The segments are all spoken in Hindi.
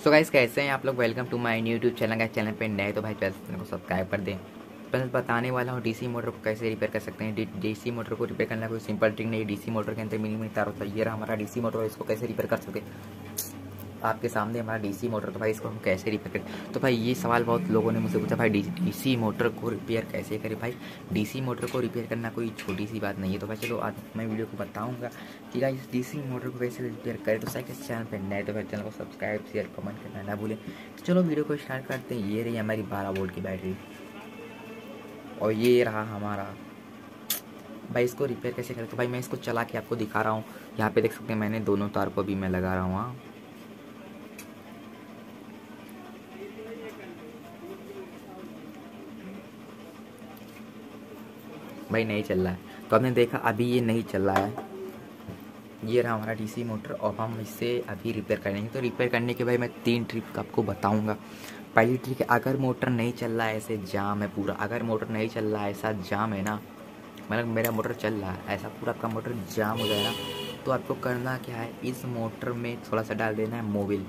सो गाइस कैसे हैं आप लोग? Welcome to my YouTube channel का चैनल पे नए तो भाई चैनल को सब्सक्राइब कर दें। बस बताने वाला हूँ डीसी मोटर को कैसे रिपेयर कर सकते हैं। डीसी मोटर को रिपेयर करना कोई सिंपल ट्रिक नहीं। डीसी मोटर के अंदर मिनिमम तार होता है ये रहा हमारा डीसी मोटर इसको कैसे रिपेयर कर सकते आपके सामने हमारा डीसी मोटर तो भाई इसको हम कैसे रिपेयर करें? तो भाई ये सवाल बहुत लोगों ने मुझसे पूछा, भाई डीसी मोटर को रिपेयर कैसे करें? भाई डीसी मोटर को रिपेयर करना कोई छोटी सी बात नहीं है। तो भाई चलो आज मैं वीडियो को बताऊँगा कि भाई डीसी मोटर को कैसे रिपेयर करें? तो साइकिल चैनल पर नए तो भाई चैनल को सब्सक्राइब शेयर कमेंट करना ना भूलें। तो चलो वीडियो को स्टार्ट करते हैं। ये रही हमारी बारह वोल्ट की बैटरी और ये रहा हमारा। भाई इसको रिपेयर कैसे करें? तो भाई मैं इसको चला के आपको दिखा रहा हूँ। यहाँ पे देख सकते हैं मैंने दोनों तार को भी मैं लगा रहा हूँ हाँ। भाई नहीं चल रहा है। तो आपने देखा अभी ये नहीं चल रहा है। ये रहा हमारा डीसी मोटर और हम इसे अभी रिपेयर करेंगे तो रिपेयर करने के भाई मैं तीन ट्रिक आपको बताऊँगा। पहली ट्रिक अगर मोटर नहीं चल रहा है, ऐसे जाम है पूरा। अगर मोटर नहीं चल रहा है, ऐसा जाम है ना मतलब मेरा मोटर चल रहा है, ऐसा पूरा आपका मोटर जाम हो जाएगा। तो आपको करना क्या है, इस मोटर में थोड़ा सा डाल देना है मोबिल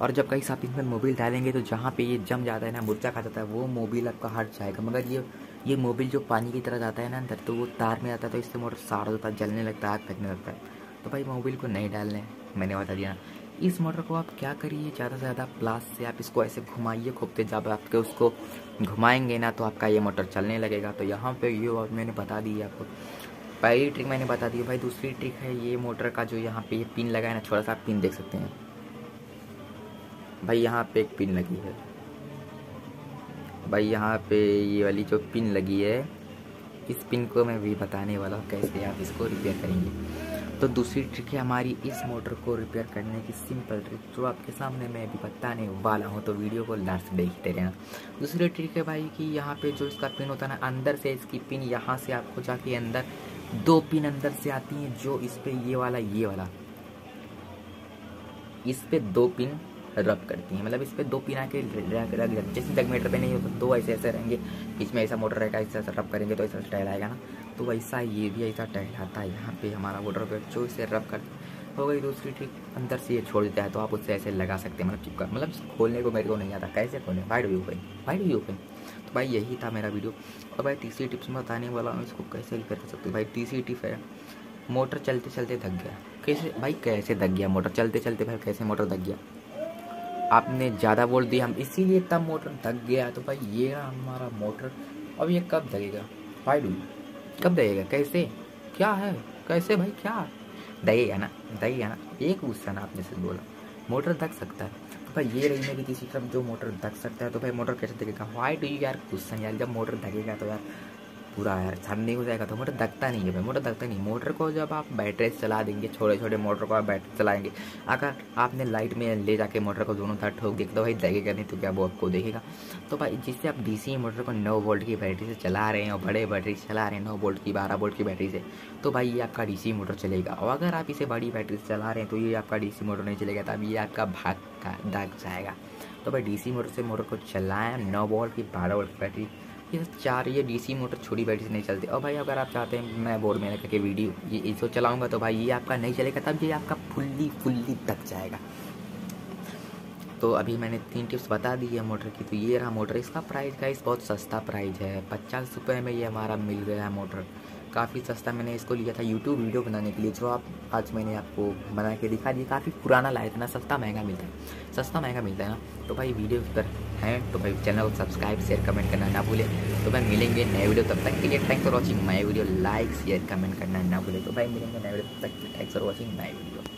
और जब कहीं आप इसमें मोबिल डालेंगे तो जहाँ पे ये जम जाता है ना, मुर्चा खा जाता है, वो मोबिल आपका हट जाएगा। मगर ये ये मोबिल जो पानी की तरह जाता है ना अंदर तो वो तार में आता है तो इससे मोटर साड़ होता है जलने लगता है, आग लगने लगता है। तो भाई मोबिल को नहीं डालने, मैंने बता दिया। इस मोटर को आप क्या करिए, ज़्यादा से ज़्यादा प्लास से आप इसको ऐसे घुमाइए खूबते जब आपके उसको घुमाएँगे ना तो आपका ये मोटर चलने लगेगा। तो यहाँ पे ये बात मैंने बता दी आपको। पहली ट्रिक मैंने बता दी, भाई दूसरी ट्रिक है ये मोटर का जो यहाँ पे ये पिन लगा है ना, छोटा सा आप पिन देख सकते हैं। भाई यहाँ पे एक पिन लगी है। भाई, यहाँ पे ये वाली जो पिन लगी है, इस पिन को मैं भी बताने वाला हूँ कैसे आप इसको रिपेयर करेंगे। तो दूसरी ट्रिक है हमारी इस मोटर को रिपेयर करने की सिंपल ट्रिक जो आपके सामने मैं भी बताने वाला हूँ तो वीडियो को लास्ट देखते रहना। दूसरी ट्रिक है भाई कि यहाँ पे जो इसका पिन होता है ना, अंदर से इसकी पिन यहाँ से आपको जाके अंदर, दो पिन अंदर से आती हैं, जो इस पर ये वाला ये वाला। इस पे दो पिन रब करती हैं। मतलब इस पर दो पिना के रग रग जैसे डगमीटर पे नहीं होता दो ऐसे ऐसे रहेंगे, बीच में ऐसा मोटर रहेगा, ऐसा ऐसा रब करेंगे तो ऐसा टहल आएगा ना। तो वैसा ये भी ऐसा टहलाता है यहाँ पे हमारा मोटर पे, जो इसे रब कर, हो गई दूसरी ठीक, अंदर से ये छोड़ देता है तो आप उससे ऐसे लगा सकते हैं मतलब चिपका मतलब खोलने को मेरे को नहीं आता, कैसे खोलें? वाइड व्यू पे वाइड व्यू ओपन तो भाई यही था मेरा वीडियो और भाई तीसरी टिप्स में बताने वाला हूँ, इसको कैसे रिपेयर कर सकते भाई तीसरी टिप है, मोटर चलते चलते थक गया। कैसे, भाई कैसे थक गया मोटर? चलते चलते भाई कैसे मोटर थक गया? आपने ज़्यादा बोल दिया, हम इसीलिए तब मोटर दग गया। तो भाई ये हमारा मोटर। अब ये कब दगेगा भाई डू कब दगेगा कैसे? क्या है? कैसे भाई? क्या? दगेगा ना? दगेगा ना? एक क्वेश्चन आपने से बोला। मोटर धक सकता है। तो भाई ये रही मेरी तीसरी तरफ़ जो मोटर धक सकता है तो भाई मोटर कैसे दगेगा वाई डू यू यार क्वेश्चन यार जब मोटर दगेगा तो यार पूरा ठंडी हो जाएगा तो मोटर दगता नहीं है भाई। मोटर दगता नहीं मोटर को जब आप बैटरी से चला देंगे छोटे छोटे मोटर को आप बैटरी चलाएँगे, अगर आपने लाइट में ले जाके मोटर को दोनों तरफ़ ठोक देख तो भाई दगेगा नहीं तो क्या वो आपको देखेगा? तो भाई जिससे आप डीसी मोटर को नौ वोल्ट की बैटरी से चला रहे हैं और बड़े बैटरी से चला रहे हैं, नौ वोल्ट की, बारह वोल्ट की बैटरी से तो भाई ये आपका डीसी मोटर चलेगा। और अगर आप इसे बड़ी बैटरी से चला रहे हैं तो ये आपका डीसी मोटर नहीं चलेगा, तब ये आपका भाग का, दग जाएगा। तो भाई डीसी मोटर से मोटर को चलाएँ, नौ वोल्ट की, बारह वोल्ट की बैटरी ये चार ये डीसी मोटर छोटी बैटरी से नहीं चलती। और भाई, अगर आप चाहते हैं, मैं बोर्ड में लगा के वीडियो ये इसको चलाऊँगा तो भाई, ये आपका नहीं चलेगा, तब ये आपका फुल्ली फुल्ली तक जाएगा। तो अभी मैंने तीन टिप्स बता दी है मोटर की तो ये रहा मोटर इसका प्राइस का इस बहुत सस्ता प्राइस है। पचास रुपये में ये हमारा मिल गया है मोटर काफ़ी सस्ता मैंने इसको लिया था यूट्यूब वीडियो बनाने के लिए, जो आप आज मैंने आपको बना के दिखा दिया। काफ़ी पुराना लाया था ना, सस्ता महँगा मिलता है। सस्ता महँगा मिलता है ना तो भाई वीडियो पर है तो भाई चैनल को सब्सक्राइब शेयर कमेंट करना ना भूले। तो भाई मिलेंगे नए वीडियो, तब तक के लिए thanks for watching my video like share comment करना ना भूले। तो भाई मिलेंगे नए वीडियो, तब तक thanks for watching my video